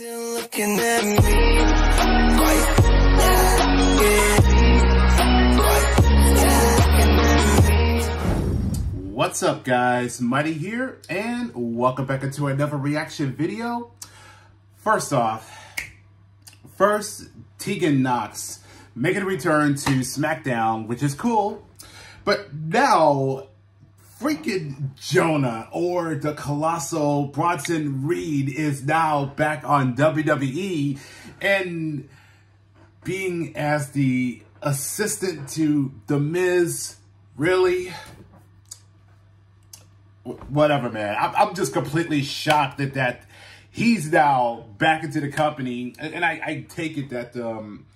Still looking at me. What's up guys, Mighty here, and welcome back into another reaction video. First off, first, Tegan Nox making a return to SmackDown, which is cool, but now freaking Jonah or the colossal Bronson Reed is now back on WWE and being as the assistant to The Miz, really? whatever, man. I'm, just completely shocked that that he's now back into the company, and, and I, I take it that um,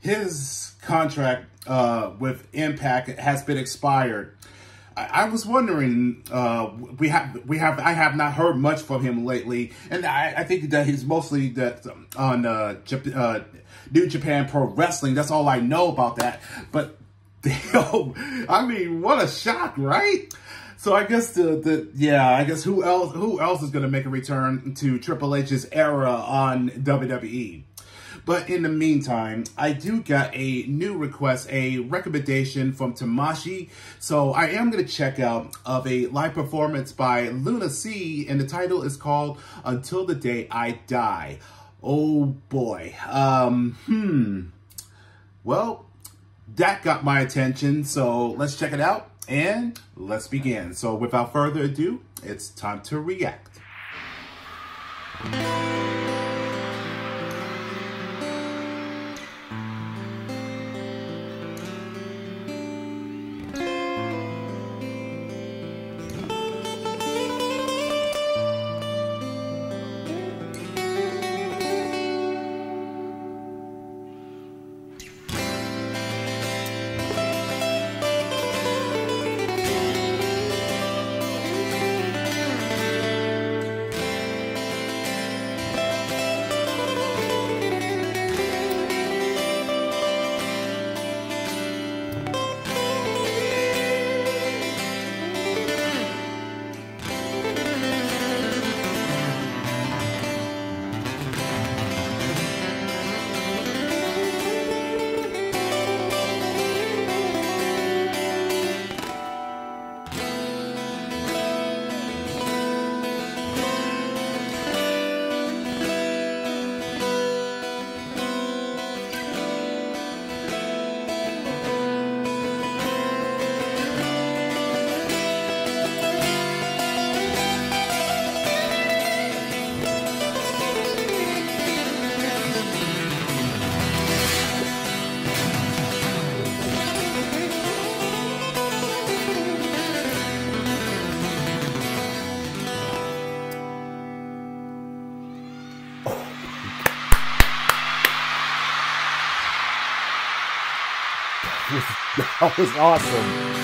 his contract uh, with Impact has been expired. I, was wondering, uh, we have we have I have not heard much from him lately, and I, I think that he's mostly that on uh, Jap- uh, New Japan Pro Wrestling. That's all I know about that, but. Damn, I mean, what a shock, right? So I guess the the yeah, I guess who else who else is going to make a return to Triple H's era on WWE? But in the meantime, I do get a new request, a recommendation from Tamashii. So I am going to check out of a live performance by LUNA SEA, and the title is called Until the Day I Die. Oh boy. Um, hmm. Well, that got my attention, so let's check it out and let's begin. So without further ado, it's time to react. That was awesome.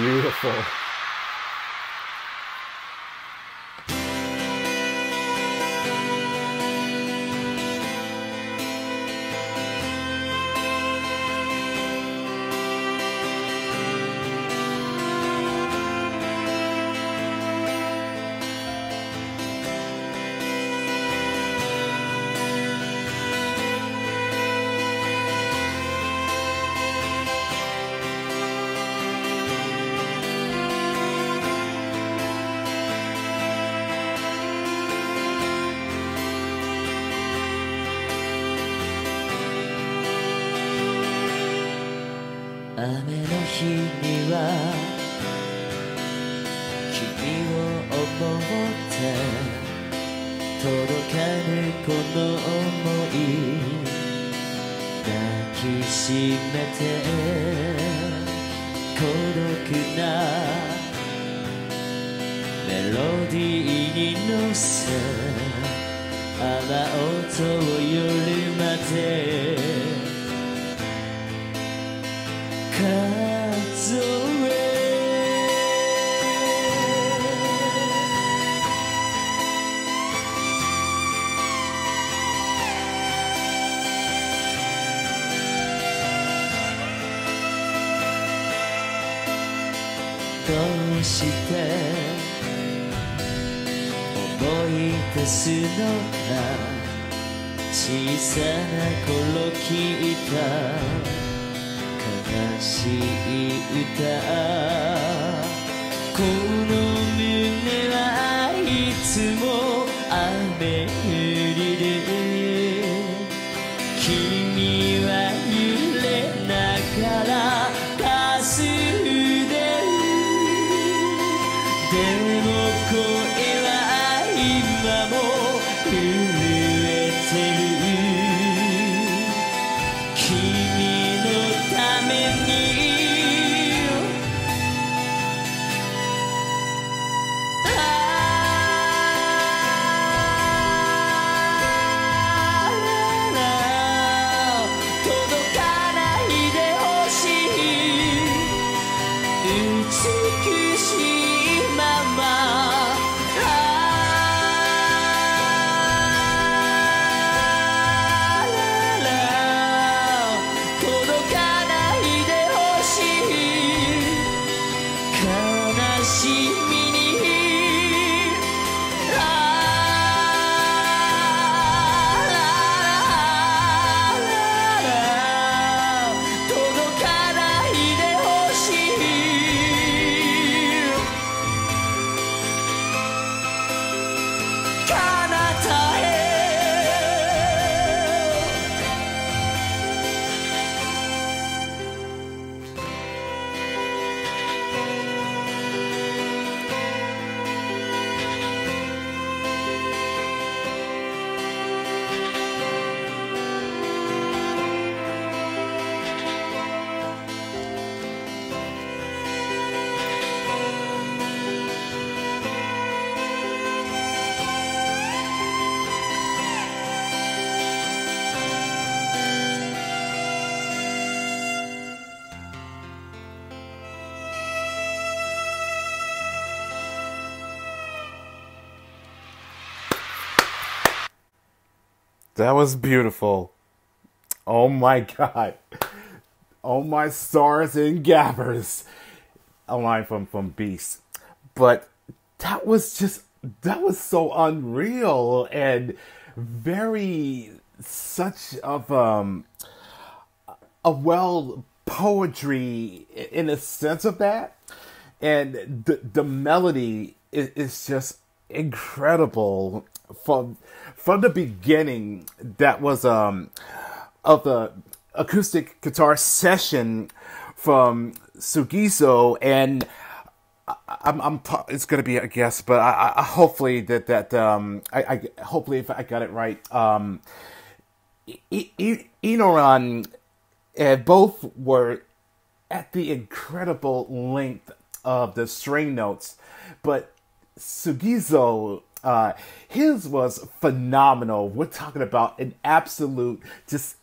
Beautiful. 雨の日には君を思って届かぬこの想い抱きしめて孤独なメロディーに乗せ雨音を夜までどうして思い出すのか。小さな頃聞いた。しい歌この That was beautiful. Oh my god. Oh my stars and gabbers. A line from from Beast. But that was just that was so unreal and very such of um a well poetry in a sense of that and the the melody is, is just incredible from from the beginning that was um of the acoustic guitar session from Sugizo and I'm, I'm it's gonna be a guess, but I, I hopefully that that um I, I hopefully if I got it right um I- and both were at the incredible length of the string notes, but Sugizo, uh, his was phenomenal. We're talking about an absolute just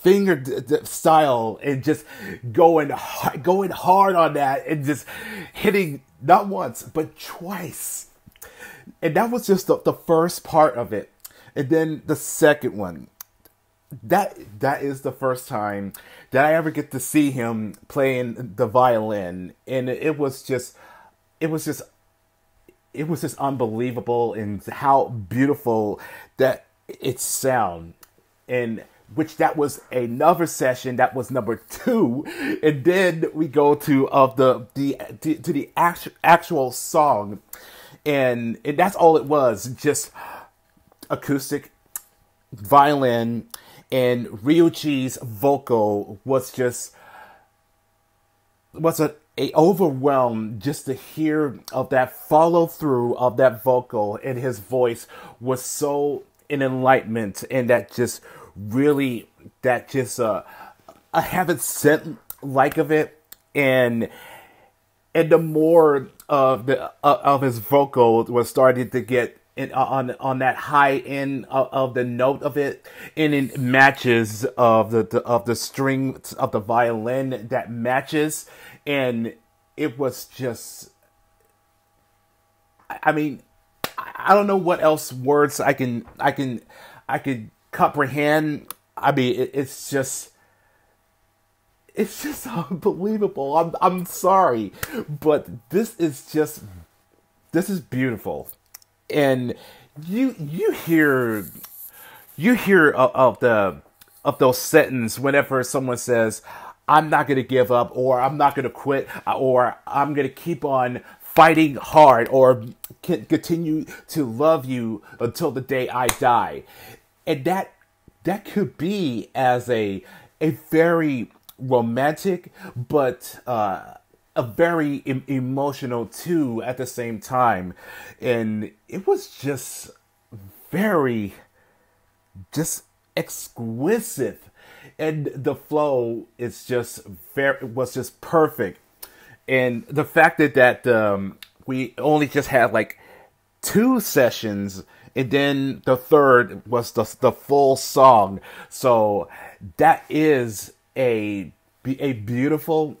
finger d- d- style and just going hard, going hard on that and just hitting not once but twice. And that was just the, the first part of it. And then the second one, that that is the first time that I ever get to see him playing the violin, and it was just, it was just, it was just unbelievable, and how beautiful that it sound, and which that was another session that was number two, and then we go to of the the to, the actual actual song, and and that's all it was, just acoustic violin. And Ryuichi's vocal was just was a, a overwhelm just to hear of that follow through of that vocal and his voice was so an enlightenment and that just really that just uh I haven't said like of it. And and the more of the uh, of his vocal was starting to get in, on on that high end of, of, the note of it, and it matches of the, the of the string of the violin that matches, and it was just. I mean, I don't know what else words I can I can I could comprehend. I mean, it, it's just it's just unbelievable. I'm I'm sorry, but this is just this is beautiful, and you you hear you hear of, of the of those sentences whenever someone says, "I'm not going to give up," or "I'm not going to quit," or "I'm going to keep on fighting hard," or continue to love you until the day I die, and that that could be as a a very romantic, but uh, a very em- emotional too at the same time, and it was just very, just exquisite, and the flow is just very was just perfect, and the fact that that um, we only just had like two sessions and then the third was the the full song. So that is a a beautiful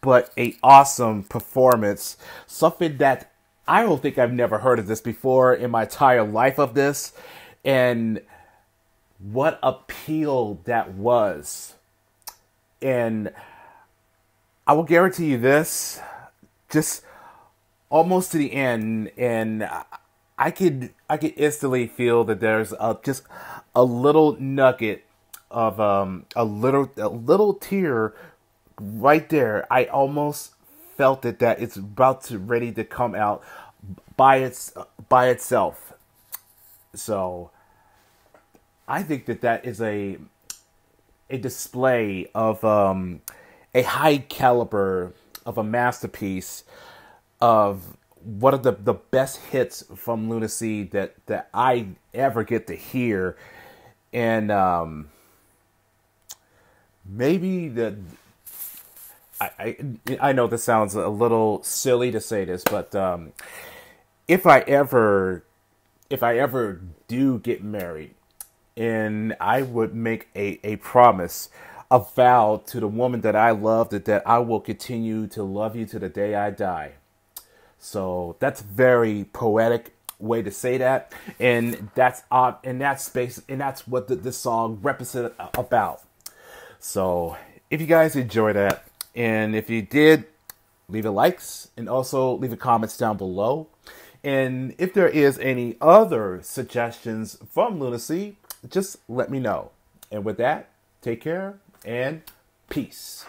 but a awesome performance. Something that I don't think I've never heard of this before in my entire life of this, and what appeal that was. And I will guarantee you this, just almost to the end, and I could I could instantly feel that there's a, just a little nugget of um, a little a little tear right there. I almost felt it that it's about to ready to come out by its by itself. So I think that that is a a display of um, a high caliber of a masterpiece of one of the, the best hits from LUNA SEA that, that I ever get to hear. And um, maybe the I, I, I know this sounds a little silly to say this, but um, if I ever if I ever do get married, and I would make a, a promise, a vow to the woman that I love that, that I will continue to love you to the day I die. So that's very poetic way to say that, and that's uh, in that space, and that's what the, this song represents about. So if you guys enjoy that, and if you did, leave a likes and also leave a comments down below. And if there is any other suggestions from LUNA SEA, just let me know. And with that, take care and peace.